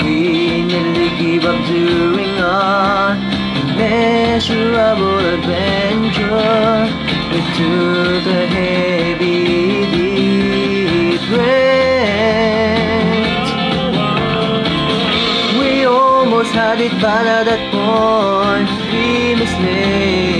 we nearly give up doing our immeasurable adventure We took a heavy deep red. We almost had it, but at that point we misled.